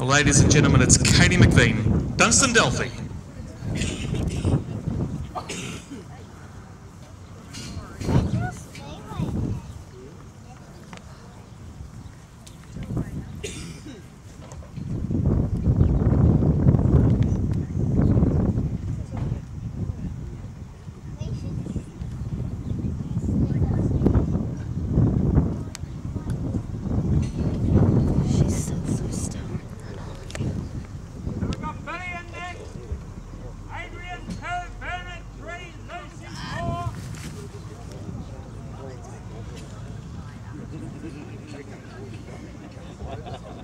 Ladies and gentlemen, it's Katie McVean, Dunstan Delphi. Over, please.